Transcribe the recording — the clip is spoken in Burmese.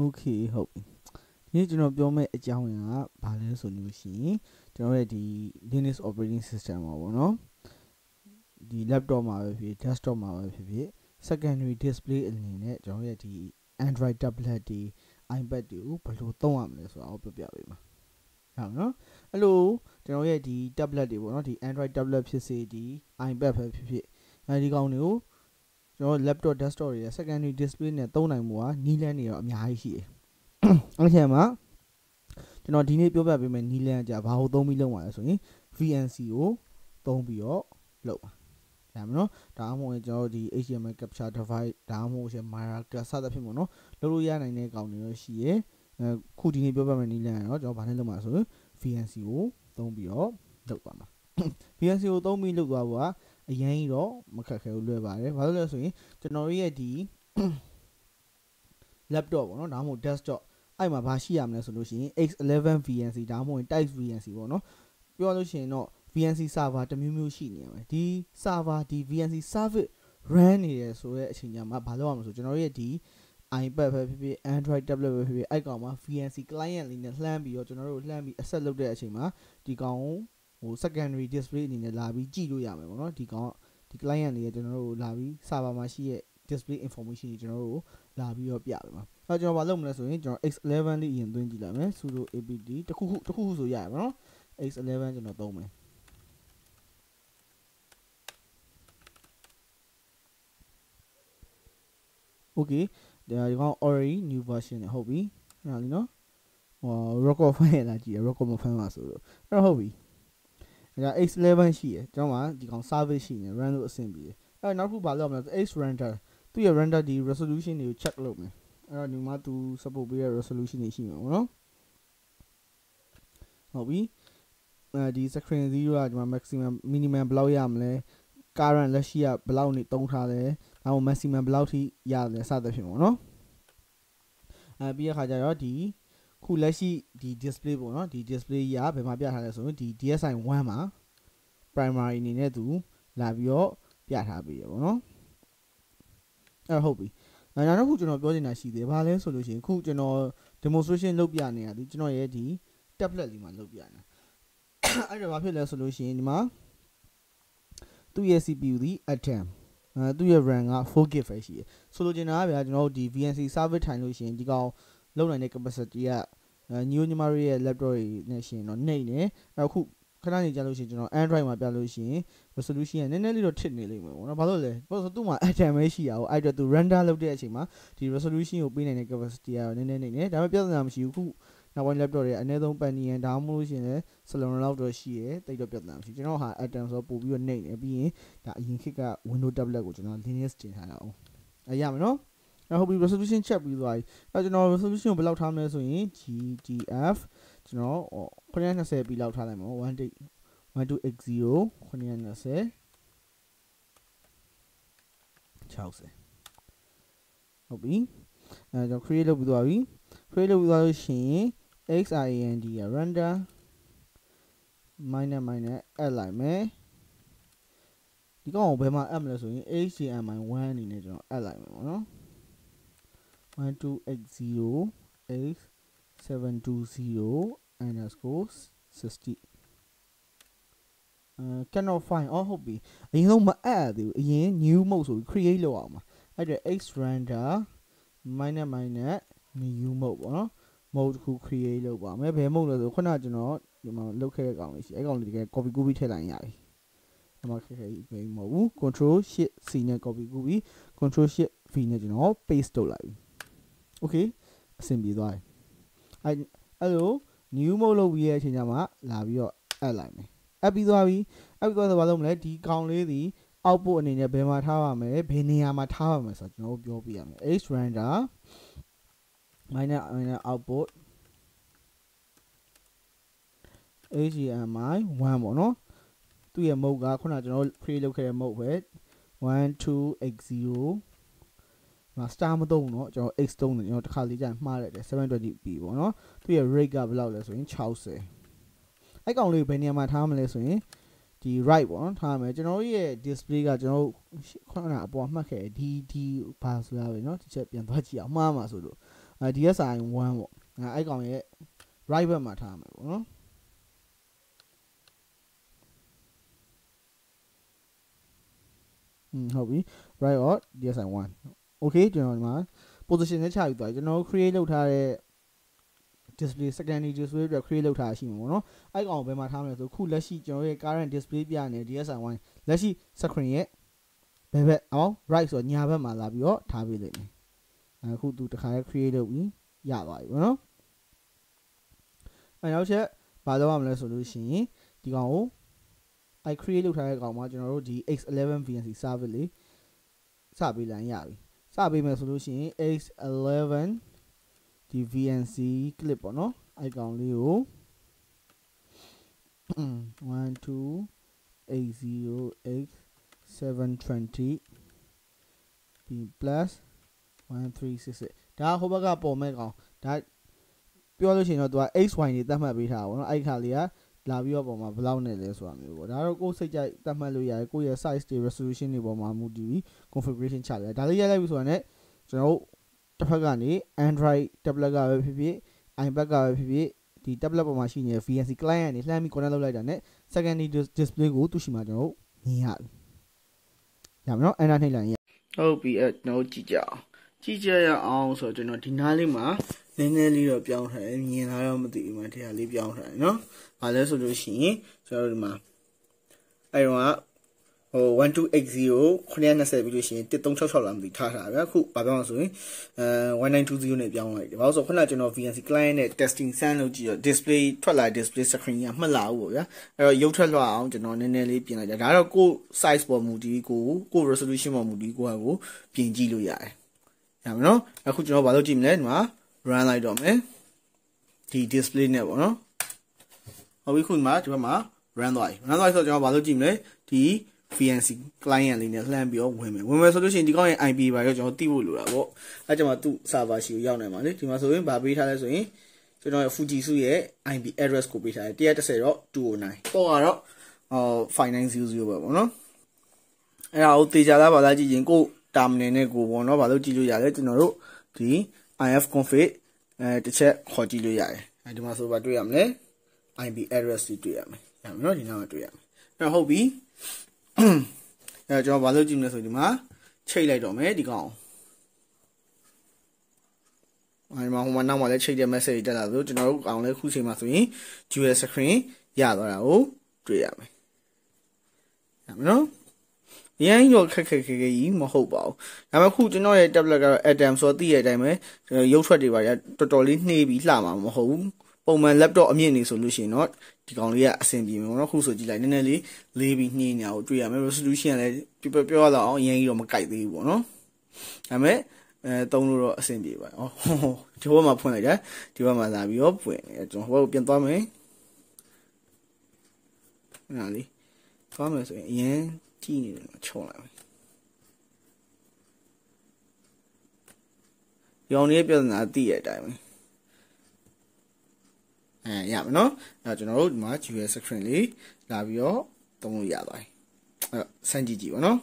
okay ဟုတ်ပြီဒီနေ့ကျွန်တော်ပြောမယ့်အကြောင်းအရာကဘာလဲဆိုလို့ရှိရင်ကျွန်တော်ရဲ့ဒီ Linux operating system မှာပေါ့နော်ဒီ laptop မှာပဲဖြစ် desktop မှာပဲဖြစ်ဖြစ် secondary display အနေနဲ့ကျွန်တော်ရဲ့ဒီ Android tablet တွေ iPad တွေကိုဘယ်လိုသုံးရမလဲဆိုတာကိုပြောပြပေးမှာဟုတ်နော်အဲ့လိုကျွန်တော်ရဲ့ဒီ tablet တွေပေါ့နော်ဒီ Android tablet ဖြစ်စေဒီ iPad ပဲဖြစ်ဖြစ်အဲဒီကောင်တွေကို ကျွန်တော် laptop desktop တွေ secondary display နဲ့သုံးနိုင်မှုကနီးလန်းနေတော့အများကြီးရှိတယ်အဲ့ဒီမှာကျွန်တော်ဒီနေ့ပြောပြပေးမယ့်နီးလန်းကြဘာကိုသုံးပြီးလုပ်မှာလဲဆိုရင် VNC ကိုသုံးပြီးတော့လုပ်ပါဒါမှမဟုတ်ဒါမှမဟုတ်ကျွန်တော်ဒီ HTML capture device ဒါမှမဟုတ်ရှင် Marker စသဖြင့်ပေါ့နော်လုပ်လို့ရနိုင်တဲ့ကောင်တွေတော့ရှိရယ်အခုဒီနေ့ပြောပြမယ့်နီးလန်းကတော့ကျွန်တော်ဘာနဲ့လုပ်မှာဆိုရင် VNC ကိုသုံးပြီးတော့လုပ်ပါမှာ VNC ကိုသုံးပြီးလုပ်သွားဖို့က အရင်ကြီးတော့မခက်ခဲဘူးလွယ်ပါတယ်ဘာလို့လဲဆိုရင်ကျွန်တော်ရဲ့ဒီ laptop ပေါ့နော်ဒါမှမဟုတ် desktop အဲ့မှာဘာရှိရမလဲဆိုလို့ရှိရင် X11 VNC ဒါမှမဟုတ် Type VNC ပေါ့နော်ပြောလို့ရှိရင်တော့ VNC server တစ်မျိုးမျိုးရှိနေရမယ်ဒီ server ဒီ VNC service run နေတယ်ဆိုတဲ့အချိန်ကျမှဘာလုပ်ရမလဲဆိုကျွန်တော်ရဲ့ဒီ iPad ပဲဖြစ်ဖြစ် Android tablet ပဲဖြစ်ဖြစ်အဲ့ကောင်မှာ VNC client လေးနဲ့လှမ်းပြီးတော့ကျွန်တော်တို့လှမ်းပြီး access လုပ်တဲ့အချိန်မှာဒီကောင် ဟို secondary display အနေနဲ့လာပြီးကြည့်လို့ရမယ်ပေါ့နော်ဒီကောင်ဒီ client လေးကကျွန်တော်တို့လာပြီး server မှာရှိရဲ့ display information တွေကျွန်တော်တို့လာပြီးတော့ပြပေးမှာအဲကျွန်တော်ဘာလုပ်မလဲဆိုရင်ကျွန်တော် x11 လေးအရင်သွင်းကြည့်လိုက်မယ် sudo apt တခုခုတခုခုဆိုရရပါတော့ x11 ကျွန်တော်သုံးမယ် okay ဒါဒီကောင် already new version နဲ့ဟုတ်ပြီအဲ့ဒါလीနော်ဟို record file လာကြည့်ရ record မဖမ်းပါဆိုတော့အဲ့တော့ဟုတ်ပြီ အဲ့ဒါ x11 ရှိရကျွန်တော်ကဒီကောင် service ရှိနေ run လို့အဆင်ပြေတယ်အဲ့နောက်တစ်ခုဘာလုပ်မလဲဆို x render သူ့ရဲ့ render ဒီ resolution တွေကို check လုပ်မယ်အဲ့တော့ဒီမှာသူ support ပေးတဲ့ resolution တွေရှိမှာပေါ့နော်ဟုတ်ပြီအဲဒီ screen 0ကဒီမှာ maximum minimum ဘယ်လောက်ရမလဲ current လက်ရှိကဘယ်လောက်နေတုံးထားလဲဒါမှ maximum ဘယ်လောက်ထိရတယ်စသဖြင့်ပေါ့နော်အဲပြီးရခါကျတော့ဒီ ခုလက်ရှိဒီ display ပေါ့နော်ဒီ display ရဘယ်မှာပြထားလဲဆိုရင်ဒီ DSi 1မှာ primary အနေနဲ့သူလာပြီးတော့ပြထားပေးရပေါ့နော်အဲ့ဟုတ်ပြီအဲနောက်တစ်ခုကျွန်တော်ပြောချင်တာရှိသေးတယ်ဘာလဲဆိုလို့ရှိရင်ခုကျွန်တော် demonstration လုပ်ပြနေရသည်ကျွန်တော်ရဲ့ဒီ tablet လေးမှာလုပ်ပြနေတာအဲ့ဒါဘာဖြစ်လဲဆိုလို့ရှိရင်ဒီမှာသူ့ရဲ့ CPU ဒီ Atom အဲသူ့ရဲ့ RAM က 4GB ပဲရှိတယ်ဆိုလိုချင်တာကဗျာကျွန်တော်တို့ဒီ VNC server ထိုင်လို့ရှိရင်ဒီကောင် လုံနိုင်တဲ့ capacity ကညိုညီမတို့ရဲ့ laptop တွေနဲ့ရှင်တော့နှိမ့်နေအဲ့ခုခဏနေကြလို့ရှိရင်ကျွန်တော် Android မှာပြလို့ရှိရင် resolution ကနည်းနည်းလေးတော့ထစ်နေလိမ့်မယ်ပေါ့နော်ဘာလို့လဲဘာလို့ဆိုသူ့မှာ atom ပဲရှိရအောင်အဲ့တော့သူ render လုပ်တဲ့အချိန်မှာဒီ resolution ကိုပေးနိုင်တဲ့ capacity ကတော့နည်းနည်းနေနေဒါပေမဲ့ပြဿနာမရှိဘူးခုနောက်ပိုင်း laptop တွေအနည်းဆုံး Pentium ဒါမှမဟုတ်ရှင်လဲ Celeron လောက်တော့ရှိရဲတိတ်တော့ပြဿနာမရှိကျွန်တော်ဟာ atom ဆိုပို့ပြီးတော့နှိမ့်နေပြီးရင်ဒါအရင်ခေတ်က Windows tablet ကိုကျွန်တော် Linux တင်ထားတာအောင်အဲ့ရမယ်နော် အဲ့ဟုတ်ပြီ resolution check ပြီးသွားပြီအဲ့ကျွန်တော် resolution ကိုဘယ်လောက်ထားမလဲဆိုရင် GTF ကျွန်တော်920ပြီးလောက်ထားလိုက်မှာ1 1280 920 60ဟုတ်ပြီအဲကျွန်တော် create လုပ်ပြီးသွားပြီ create လုပ်ပြီးသွားလို့ရှိရင် xind ရ render minus minus add လိုက်မယ်ဒီကောင်ကိုဘယ်မှာ add မလဲဆိုရင် html 1အနေနဲ့ကျွန်တော် add လိုက်မယ်ပေါ့နော် 1280 x720 underscore 60 uh cannot find အော်ဟုတ်ပြီအရင်ဆုံးမအပ်သေးဘူးအရင် new mode ဆိုပြီး create လုပ်အောင်ပါအဲ့ဒါ x render minus minus new mode ပေါ့နော် mode တစ်ခု create လုပ်ပါမယ်ဘယ် mode လဲဆိုခုနကကျွန်တော်ဒီမှာလုပ်ခဲ့တဲ့ကောင်လေးရှိအဲ့ကောင်လေးတကယ် copy copy ထည့်လိုက်ရပြီအမခက်ခဲကြီးမဟုတ်ဘူး control shift c နဲ့ copy copy control shift v နဲ့ကျွန်တော် paste လုပ်လိုက်ပြီ okay အဆင်ပြေသွားပြီအဲ့အဲ့လို new mode လုပ်ပြီးရဲ့အချိန်ကျမှလာပြီးတော့ add လိုက်မယ်အပ်ပြီးသွားပြီအပ်ပြီးသွားဆိုဘာလုပ်မလဲဒီကောင်လေးဒီ output အနေနဲ့ဘယ်မှာထားပါမလဲဘယ်နေရာမှာထားပါမလဲဆိုတော့ကျွန်တော်ပြောပြရမယ် h render minus minus output HDMI 1ပေါ့နော်သူ့ရဲ့ mode ကခုနကျွန်တော် create လုပ်ခဲ့တဲ့ mode ပဲ1280 ငါ star မသုံးတော့ကျွန်တော် x သုံးတယ်ကျွန်တော်တစ်ခါလေးကြာမှားရတယ် 720p ပေါ့နော်သူရဲ့ rate ကဘယ်လောက်လဲဆိုရင်60အဲ့ကောင်လေးဘယ်နေရာမှာထားမလဲဆိုရင်ဒီ right ပေါ့နော်ထားမယ်ကျွန်တော်ရဲ့ display ကကျွန်တော်ခုနကအပေါ်မှတ်ခဲ့ဒီဒီဘာဆိုရပဲနော်ဒီချက်ပြန်သွားကြည့်အောင်မှားမှာဆိုလို့အဲ DSi 1ပေါ့ငါအဲ့ကောင်ရဲ့ right ဘက်မှာထားမယ်ပေါ့နော်อืมဟုတ်ပြီ right or DSi 1 okay ကျွန်တော်ဒီမှာ position နဲ့ချယူသွားကျွန်တော် create လုပ်ထားတဲ့ display secondary display အတွက် create လုပ်ထားရှိမှာပေါ့နော်အဲ့ကောင်ဘယ်မှာထားမလဲဆိုခုလက်ရှိကျွန်တော်ရဲ့ current display ပြနေ DSi 1 လက်ရှိ screen ရဲ့ဘယ်ဘက်အောင် right ဆိုညာဘက်မှာလာပြီးတော့ထားပေးလိမ့်မယ်အခုသူတခါလေး create လုပ်ပြီးရသွားပြီပေါ့နော်အဲနောက်ချက်ဘာလုပ်ရမလဲဆိုလို့ရှိရင်ဒီကောင်ကို i create လုပ်ထားတဲ့ကောင်မှာကျွန်တော်တို့ဒီ x11 vnc service လေးစပေးလိုက်ရပြီ စပေးမယ်ဆိုလို့ရှိရင် x11 ဒီ vnc clip ပေါ့နော်အဲကောင်လေးကို1 2 808 720ပြီး plus 1366ဒါဟိုဘက်ကပေါ်မဲ့ကောင်ဒါပြောလို့ရှိရင်တော့သူက xy နေသတ်မှတ်ပေးထားတာပေါ့နော်အဲ့ခါလေးက လာပြီးတော့ပုံမှာဘယ်လောက်နဲ့လဲဆိုတာမျိုးပေါ့ဒါတော့ကိုယ်စိတ်ကြိုက်သတ်မှတ်လို့ရတယ်ကိုယ့်ရဲ့ size တွေ resolution တွေပေါ်မှာမူတည်ပြီး configuration ချလိုက်ဒါလေးရိုက်လိုက်ပြီဆိုတာနဲ့ကျွန်တော်တို့တစ်ဖက်ကနေ Android tablet ကပဲဖြစ်ဖြစ် iPad ကပဲဖြစ်ဖြစ်ဒီ tablet ပေါ်မှာရှိနေတဲ့ VNC client ကနေလှမ်းပြီး connect လုပ်လိုက်တာနဲ့ secondary display ကိုသူ့ရှိမှာကျွန်တော်တို့မြင်ရပြီရမယ်နော်အဲ့ဒါနှိပ်လိုက်ရဟုတ်ပြီအဲ့ကျွန်တော်ကြည့်ကြအောင်ကြည့်ကြရအောင်ဆိုတော့ကျွန်တော်ဒီနားလေးမှာ နည်းနည်းလေးတော့ပြောင်းထားတယ်မြင်လာတော့မသိဘူးမှတရားလေးပြောင်းထားတယ်နော်။ဘာလဲဆိုလို့ရှိရင်ကျွန်တော်တို့ဒီမှာအဲ့တော့ဟို1280 920ပြီးလို့ရှိရင်1366လာမသိထားတာဗျာအခုဘာပြောင်းလို့ဆိုရင်အဲ1920နဲ့ပြောင်းလိုက်တယ်ဘာလို့ဆိုခုနကကျွန်တော် VNC client နဲ့ testing send လုပ်ကြည့်တော့ display ထွက်လာ display screen ကမှတ်လာဘူးပေါ့ဗျာအဲ့တော့ရုပ်ထွက်လွှတ်အောင်ကျွန်တော်နည်းနည်းလေးပြင်လိုက်တယ်ဒါတော့ကို size ပေါ်မူတည်ကိုကို resolution ပေါ်မူတည်ကိုဟာကိုပြင်ကြည့်လို့ရတယ်ရမယ်နော်အခုကျွန်တော်ဘာလုပ်ကြည့်မလဲဒီမှာ run လိုက်တော့မယ်ဒီ display နဲ့ပေါ့နော်ဟုတ်ပြီခုဒီမှာဒီဘက်မှာ run သွားပြီ run သွားပြီဆိုတော့ကျွန်တော်ဘာလုပ်ကြည့်မလဲဒီ VNC client လေးနဲ့လှမ်းပြီးတော့ဝင်မယ်ဝင်မယ်ဆိုလို့ရှိရင်ဒီကောင်းရဲ့ IP ပါတော့ကျွန်တော်သိဖို့လိုတာပေါ့အဲကြောင့်မှသူ့ server ရှိကိုရောက်နိုင်ပါလေဒီမှာဆိုရင်ဗာပေးထားလဲဆိုရင်ကျွန်တော်ရဲ့ Fujitsu ရဲ့ IP address ကိုပေးထားတယ်110.209တော့ကတော့ဟော5900ပဲပေါ့နော်အဲ့ဒါကိုတေချာလာပါလားကြည့်ရင်ကို terminal နဲ့ကိုပေါ့နော်ဘာလို့ကြည့်လို့ရလဲကျွန်တော်တို့ဒီ if config အဲတစ်ချက်ခေါ်ကြည့်လို့ရတယ်အဲဒီမှာဆိုပါတွေ့ရမလဲ IP address တွေတွေ့ရမယ်ရမယ်နော်ဒီနောက်မှာတွေ့ရမယ်အဲ့တော့ဟုတ်ပြီအဲကျွန်တော်ဘာလို့ကြည့်မလဲဆိုဒီမှာချိတ်လိုက်တော့မယ်ဒီကောင်အဲဒီမှာဟိုမှာနောက်မှာလည်းချိတ်တဲ့ message တက်လာဆိုကျွန်တော်တို့ကောင်လည်းခုချိန်မှာဆိုရင် dual screen ရသွားတာကိုတွေ့ရမယ်ရမယ်နော် ရမ်းရောခက်ခက်ခက်ခက်ကြီးမဟုတ်ပါဘူးဒါပေမဲ့ခုကျွန်တော်ရဲ့ tablet ကတော့ Atom ဆိုတော့သိရတဲ့အတိုင်းပဲရုပ်ထွက်တွေပါရတော်တော်လေးနှေးပြီးလှမှာမဟုတ်ဘူးပုံမှန် laptop အမြင့်နေဆိုလို့ရှိရင်တော့ဒီကောင်လေးကအဆင်ပြေမယ်ပေါ့နော်ခုဆိုကြည့်လိုက်နည်းနည်းလေးလေးပြီးနှင်းညာကိုတွေ့ရမယ် resolution လည်းပြောပြောရတော့အောင်အရင်ကြီးတော့မကိုက်သေးဘူးပေါ့နော်ဒါပေမဲ့အဲတုံးလို့တော့အဆင်ပြေပါဩဒီဘက်မှာဖွင့်လိုက်တယ်ဒီဘက်မှာလာပြီးတော့ဖွင့်နေကျွန်တော်ဟိုဘက်ပြန်သွားမယ်နားလေးသွားမယ်ဆိုရင်အရင် ကြည့်နေတယ်ခြုံလိုက်မယ်ရောင်လေးပြဿနာသိရတဲ့အတိုင်းပဲအဲရမယ်နော်အဲကျွန်တော်တို့ဒီမှာ GUI screen လေးလာပြီးတော့သုံးလို့ရပါတယ်အဲဆန်းကြည့်ကြည့်ပါနော်